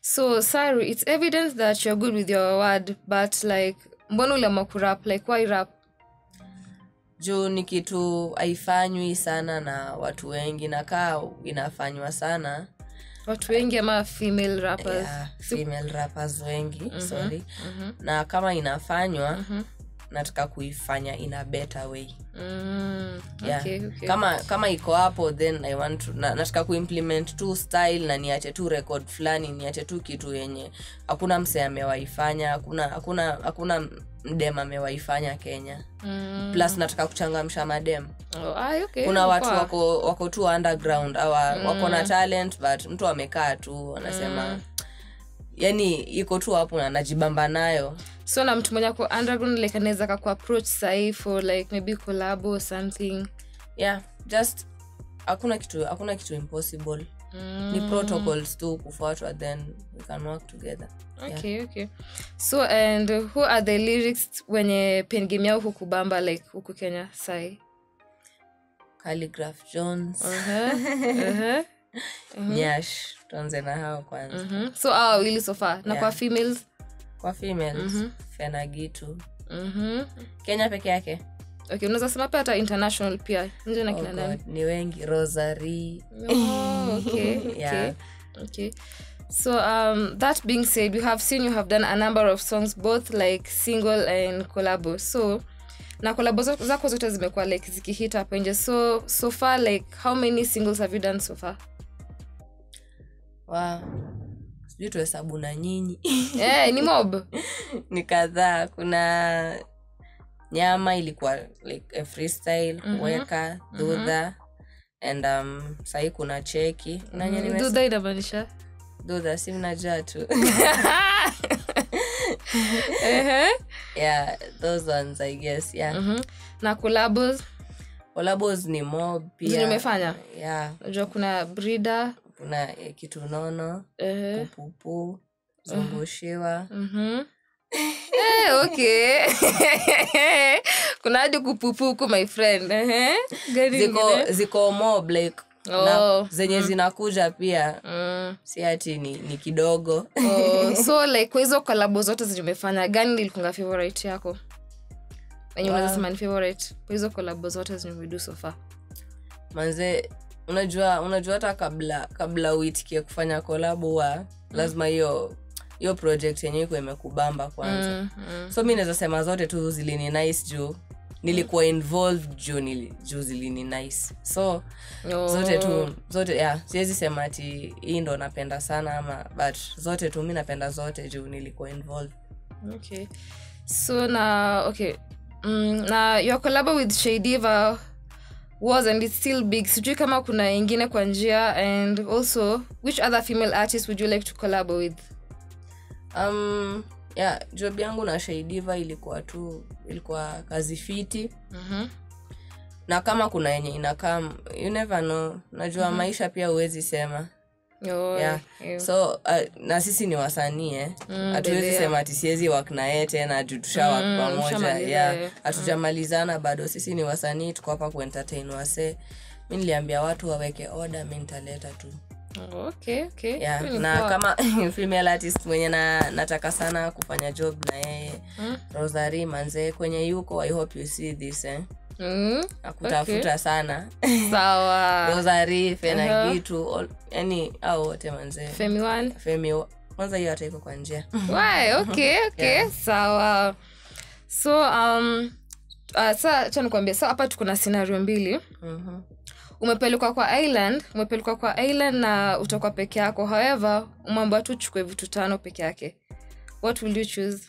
so saru it's evidence that you're good with your word but like mbona uliamua kurap? Like why rap? Juu ni kitu haifanywi sana na watu wengi na kaa inafanywa sana. Watu wengi ama female rappers? Yeah, female rappers wengi sorry. na kama inafanywa nataka kuifanya in a better way. Mm, yeah. okay, okay. kama kama iko hapo then i want to, na, nataka kuimplement tu style na niache tu record fulani niache tu kitu yenye. Hakuna mse amewaifanya hakuna hakuna hakuna mdem amewaifanya kenya. Mm, plus nataka kuchangamsha madem. Oh, ah, okay, kuna watu wako wako tu underground awa wako na talent but mtu amekaa tu anasema yani iko tu hapo na anajibamba nayo. So na mtu mwenye ako underground like anaweza sahii for like maybe collab or something. Yeah just hakuna kitu hakuna kitu impossible. Mm. ni protocols tu kufuatwa then we can work together. Okay okay. So and who are the lyrics wenye pen game yao hukubamba like huku kenya sai? Calligraph jones. Uh-huh. uh-huh. nyash tuanze na hao kwanza. Mhm. so awa wawili so far. Na kwa females? Kwa females fenagitu Mhm. kenya peke yake. Okay unaweza sema pia hata international pia nje na oh kina nani? ni wengi. Rosary. Oh, okay, okay. Yeah. okay. So um that being said you have seen you have done a number of songs both like single and collabo. So na kolabo zako zote zimekuwa like zikihit hapo nje. So so far like how many singles have you done so far wa sijui tuhesabu na nyinyi. Hey, ni mob. Ni kadhaa. Kuna nyama ilikuwa like a freestyle mm-hmm. weka dhudha mm-hmm. and um sahii kuna cheki. Nanyedhudha mm-hmm. inamaanisha? Dhudha si mnajua tu. Ehe. yeah those ones i guess yeah. Mhm. na collabos? Collabos ni mob pia umefanya? Yeah. Najua kuna brida kuna eh, kitu nono Ehe. pupupu zungushiwa Mhm. Eh, okay kuna hadi kupupuku my friend Ehe. Gani ziko ingine? ziko like Oh. na, zenye zinakuja pia Mm. si ati ni, ni kidogo Oh, so like kwa hizo kolabo zote zimefanya gani lilikunga favorite yako enye unaweza sema ni favorite kwa hizo kolabo zote zimedu sofa so far manze unajua unajua hata kabla kabla uitikie kufanya kolabu wa lazima hiyo hiyo project yenyewe iko imekubamba kwanza. Mm, mm. so mi naweza sema zote tu zilini nice juu nilikuwa involved juu nili, juu zilini nice. So Oh. zote tu zote yeah, siwezi sema ati hii ndo napenda sana ama but zote tu mi napenda zote juu nilikuwa involved. Okay. So na okay. Mm, na your collabo with shadiva was and it's still big. Sijui kama kuna ingine kwa njia and also which other female artist would you like to collabo with? Um, yeah, job yangu na shaidiva ilikuwa tu ilikuwa kazi fiti. Mm-hmm. na kama kuna yenye inakam you never know. Najua mm-hmm. maisha pia huwezi sema oh, yeah. so uh, na sisi ni wasanii eh hatuwezi mm, sema ati siwezi wak na yeye tena juu tushawak Mm, pamoja hatujamalizana yeah. bado sisi ni wasanii tuko hapa kuentertain wasee mi niliambia watu waweke oda mi nitaleta tu okay okay yeah. Na poa. kama female artist mwenye na, nataka sana kufanya job na yeye Mm. rosari manzee kwenye yuko i hope you see this eh? Mm, akutafuta sana. Sawa. Rosary fenagitu yani au wote manzee kwanza hiyo hata iko kwa njia. Why? okay okay. Sawa. So um uh, sa cha nikuambia sa hapa tuko na scenario mbili. Mhm. umepelekwa kwa island umepelekwa kwa island na utakuwa peke yako. However umeambiwa tu uchukue vitu tano peke yake. What will you choose